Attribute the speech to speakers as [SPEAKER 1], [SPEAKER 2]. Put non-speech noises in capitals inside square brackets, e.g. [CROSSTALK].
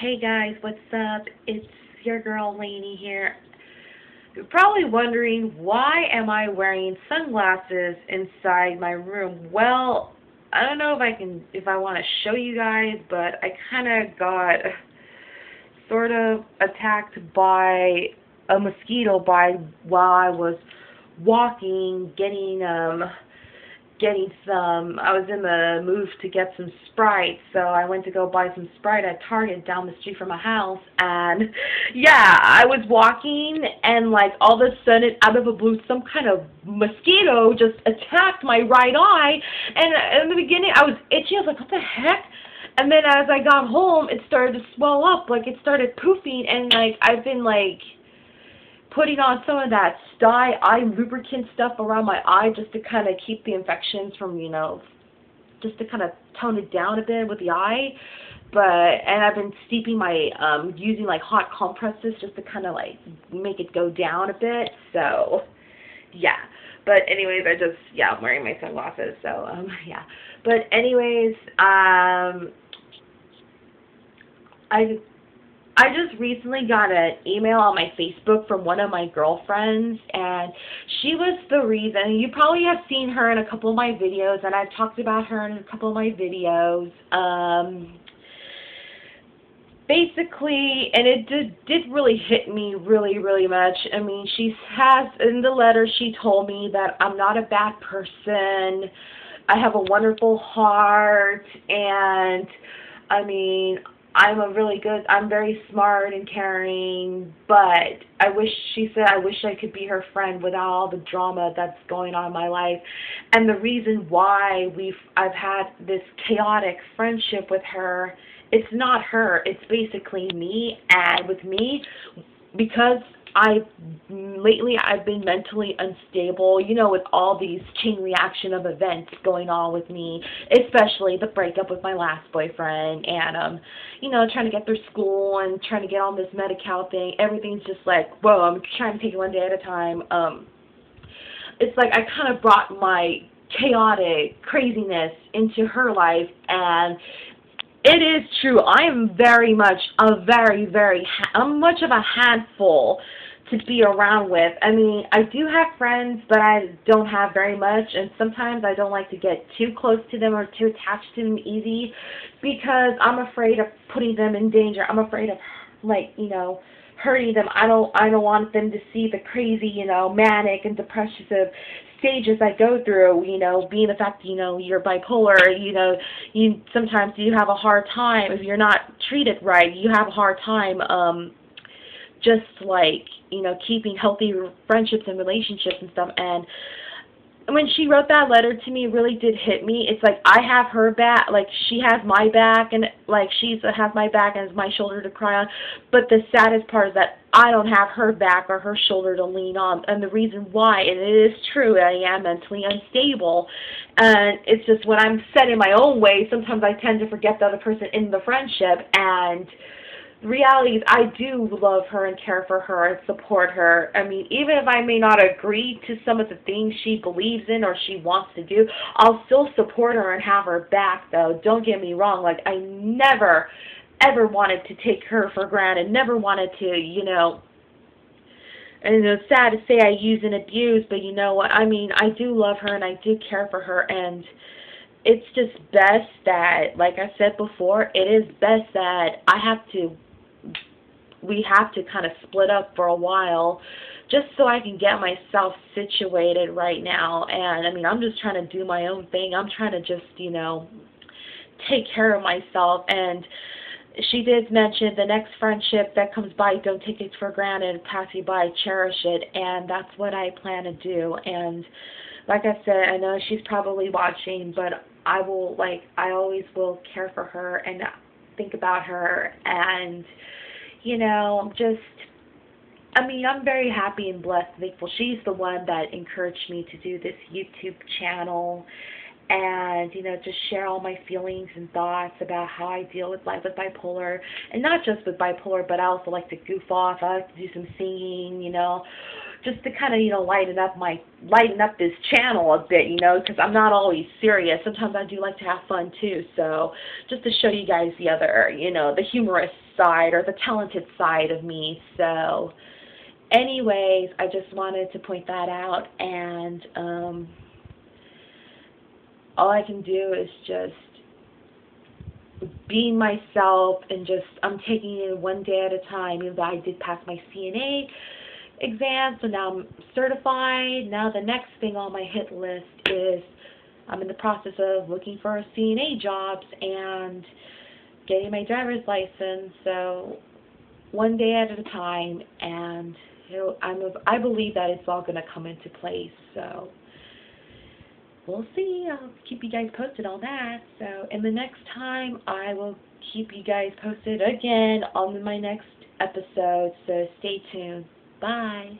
[SPEAKER 1] Hey guys, what's up? It's your girl Lainey here. You're probably wondering why am I wearing sunglasses inside my room? Well, I don't know if I can if I want to show you guys, but I kind of got sort of attacked by a mosquito bite while I was walking getting um getting some, I was in the move to get some Sprite, so I went to go buy some Sprite at Target down the street from my house, and [LAUGHS] yeah, I was walking, and like all of a sudden, out of the blue, some kind of mosquito just attacked my right eye, and in the beginning, I was itchy, I was like, what the heck? And then as I got home, it started to swell up, like it started poofing, and like I've been like putting on some of that dry eye lubricant stuff around my eye just to kind of keep the infections from, you know, just to kind of tone it down a bit with the eye. But, and I've been steeping my, um, using like hot compresses just to kind of like make it go down a bit. So, yeah. But anyways, I just, yeah, I'm wearing my sunglasses. So, um, [LAUGHS] yeah. But anyways, um, I I just recently got an email on my Facebook from one of my girlfriends, and she was the reason. You probably have seen her in a couple of my videos, and I've talked about her in a couple of my videos. Um, basically, and it did, did really hit me really, really much. I mean, she has, in the letter, she told me that I'm not a bad person. I have a wonderful heart, and I mean, I'm a really good, I'm very smart and caring, but I wish, she said, I wish I could be her friend without all the drama that's going on in my life. And the reason why we've, I've had this chaotic friendship with her, it's not her, it's basically me. And with me, because I lately I've been mentally unstable, you know, with all these chain reaction of events going on with me, especially the breakup with my last boyfriend and um, you know, trying to get through school and trying to get on this Medi-Cal thing. Everything's just like, whoa, I'm trying to take it one day at a time. Um it's like I kind of brought my chaotic craziness into her life and it is true. I am very much a very, very, I'm much of a handful to be around with. I mean, I do have friends, but I don't have very much, and sometimes I don't like to get too close to them or too attached to them easy because I'm afraid of putting them in danger. I'm afraid of, like, you know, hurting them. I don't, I don't want them to see the crazy, you know, manic and depressive stages I go through, you know, being the fact, you know, you're bipolar, you know, you sometimes you have a hard time if you're not treated right, you have a hard time um just like you know keeping healthy friendships and relationships and stuff and when she wrote that letter to me really did hit me. It's like i have her back like she has my back and like she's has my back and is my shoulder to cry on. But the saddest part is that i don't have her back or her shoulder to lean on. And the reason why and it is true i am mentally unstable. And it's just when i'm set in my own way sometimes i tend to forget the other person in the friendship. And the reality is I do love her and care for her and support her. I mean, even if I may not agree to some of the things she believes in or she wants to do, I'll still support her and have her back, though. Don't get me wrong. Like, I never, ever wanted to take her for granted, never wanted to, you know, and it's sad to say I use and abuse, but you know what? I mean, I do love her and I do care for her, and it's just best that, like I said before, it is best that I have to we have to kind of split up for a while just so I can get myself situated right now. And I mean, I'm just trying to do my own thing. I'm trying to just, you know, take care of myself. And she did mention the next friendship that comes by, don't take it for granted, pass you by, cherish it. And that's what I plan to do. And like I said, I know she's probably watching, but I will, like, I always will care for her and think about her and you know, just, I mean, I'm very happy and blessed, and thankful. She's the one that encouraged me to do this YouTube channel. And you know just share all my feelings and thoughts about how I deal with life with bipolar. And not just with bipolar but I also like to goof off. I like to do some singing you know just to kind of you know lighten up my lighten up this channel a bit you know because I'm not always serious. Sometimes I do like to have fun too. So just to show you guys the other you know the humorous side or the talented side of me. So anyways I just wanted to point that out and um all I can do is just be myself and just I'm taking it one day at a time. Even though I did pass my CNA exam, so now I'm certified. Now the next thing on my hit list is I'm in the process of looking for CNA jobs and getting my driver's license. So one day at a time, and you know, I'm a, I believe that it's all going to come into place. So we'll see. I'll keep you guys posted on that. So, and the next time I will keep you guys posted again on my next episode. So stay tuned. Bye.